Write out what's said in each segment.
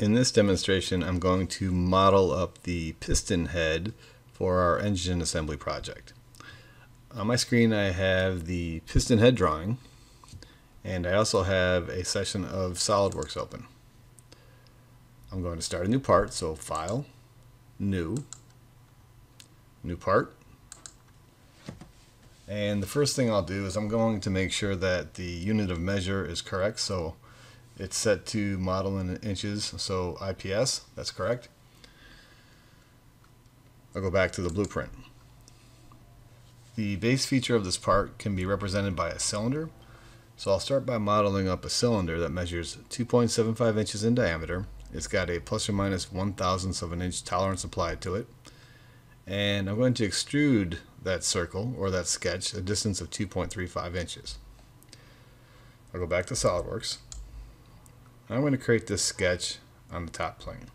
In this demonstration, I'm going to model up the piston head for our engine assembly project. On my screen, I have the piston head drawing, and I also have a session of SOLIDWORKS open. I'm going to start a new part, so File, New, New Part. And the first thing I'll do is I'm going to make sure that the unit of measure is correct. So it's set to model in inches, so IPS, that's correct. I'll go back to the blueprint. The base feature of this part can be represented by a cylinder. So I'll start by modeling up a cylinder that measures 2.75 inches in diameter. It's got a plus or minus one thousandth of an inch tolerance applied to it. And I'm going to extrude that circle, or that sketch, a distance of 2.35 inches. I'll go back to SOLIDWORKS. I'm going to create this sketch on the top plane.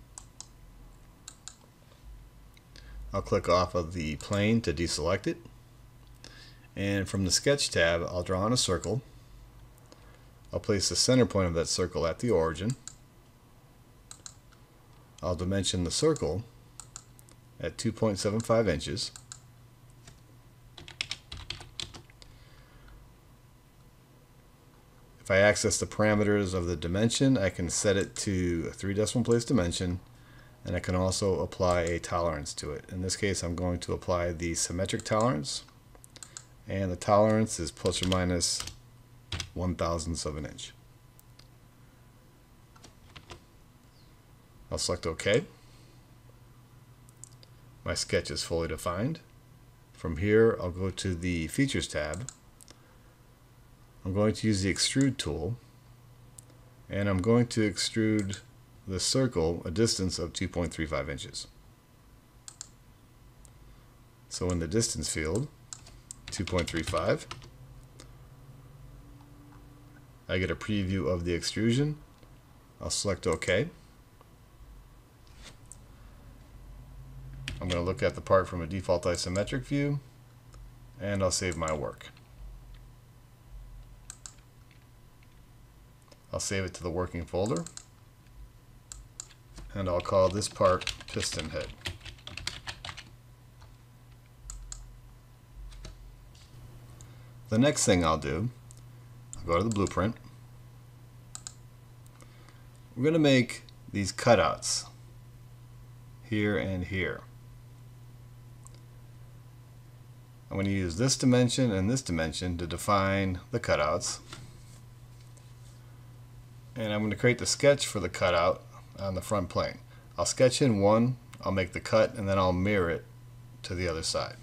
I'll click off of the plane to deselect it. And from the Sketch tab, I'll draw on a circle. I'll place the center point of that circle at the origin. I'll dimension the circle at 2.75 inches. If I access the parameters of the dimension, I can set it to a three decimal place dimension, and I can also apply a tolerance to it. In this case, I'm going to apply the symmetric tolerance, and the tolerance is plus or minus one thousandths of an inch. I'll select OK. My sketch is fully defined. From here, I'll go to the Features tab I'm going to use the extrude tool and I'm going to extrude the circle a distance of 2.35 inches. So in the distance field, 2.35, I get a preview of the extrusion. I'll select OK. I'm going to look at the part from a default isometric view and I'll save my work. I'll save it to the working folder and I'll call this part piston head. The next thing I'll do, I'll go to the blueprint. We're going to make these cutouts here and here. I'm going to use this dimension and this dimension to define the cutouts and I'm going to create the sketch for the cutout on the front plane. I'll sketch in one, I'll make the cut, and then I'll mirror it to the other side.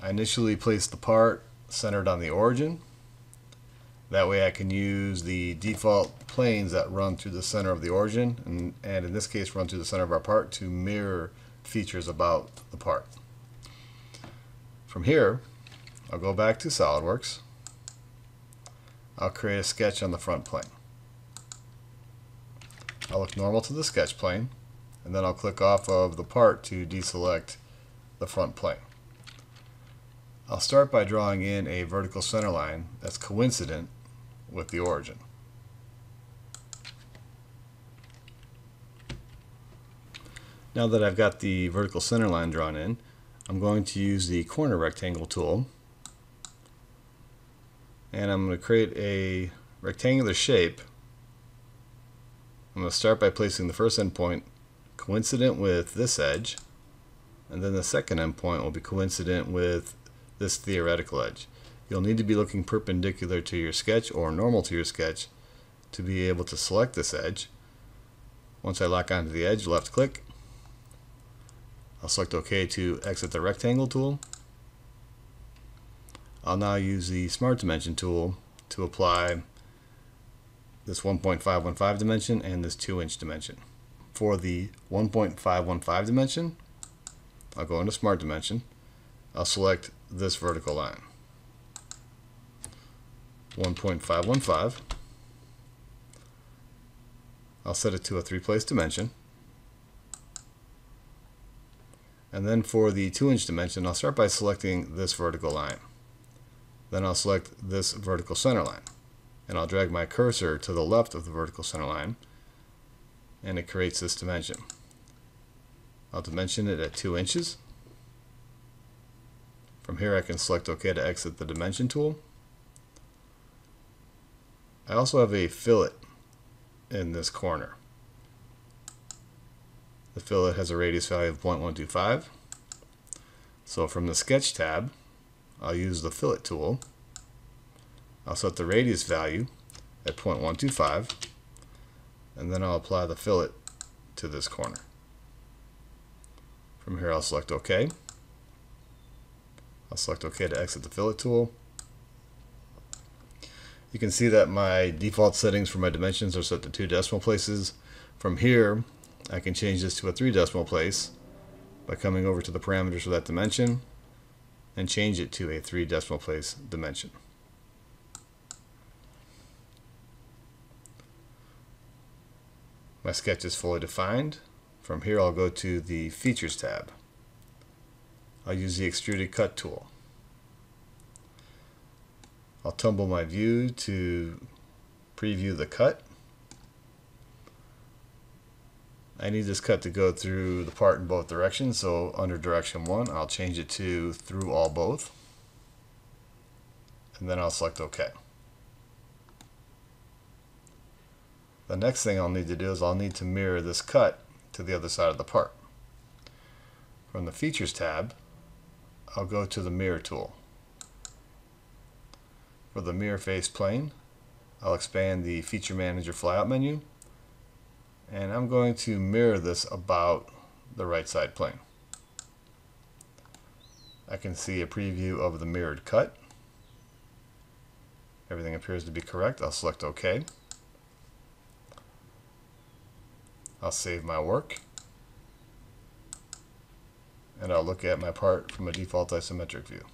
I initially place the part centered on the origin. That way I can use the default planes that run through the center of the origin, and, and in this case run through the center of our part to mirror features about the part. From here, I'll go back to SOLIDWORKS. I'll create a sketch on the front plane. I'll look normal to the sketch plane and then I'll click off of the part to deselect the front plane. I'll start by drawing in a vertical center line that's coincident with the origin. Now that I've got the vertical center line drawn in, I'm going to use the corner rectangle tool and I'm going to create a rectangular shape I'm going to start by placing the first endpoint coincident with this edge, and then the second endpoint will be coincident with this theoretical edge. You'll need to be looking perpendicular to your sketch or normal to your sketch to be able to select this edge. Once I lock onto the edge, left click. I'll select OK to exit the rectangle tool. I'll now use the Smart Dimension tool to apply this 1.515 dimension and this 2 inch dimension. For the 1.515 dimension, I'll go into Smart Dimension. I'll select this vertical line. 1.515. I'll set it to a three place dimension. And then for the 2 inch dimension, I'll start by selecting this vertical line. Then I'll select this vertical center line and I'll drag my cursor to the left of the vertical center line and it creates this dimension. I'll dimension it at 2 inches. From here I can select OK to exit the dimension tool. I also have a fillet in this corner. The fillet has a radius value of 0.125. So from the sketch tab, I'll use the fillet tool. I'll set the radius value at 0.125 and then I'll apply the fillet to this corner. From here I'll select OK. I'll select OK to exit the fillet tool. You can see that my default settings for my dimensions are set to two decimal places. From here I can change this to a three decimal place by coming over to the parameters for that dimension and change it to a three decimal place dimension. My sketch is fully defined. From here I'll go to the Features tab. I'll use the Extruded Cut tool. I'll tumble my view to preview the cut. I need this cut to go through the part in both directions, so under direction 1 I'll change it to through all both. And then I'll select OK. The next thing I'll need to do is I'll need to mirror this cut to the other side of the part. From the Features tab, I'll go to the Mirror tool. For the Mirror Face Plane, I'll expand the Feature Manager flyout menu, and I'm going to mirror this about the right side plane. I can see a preview of the mirrored cut. Everything appears to be correct. I'll select OK. I'll save my work and I'll look at my part from a default isometric view.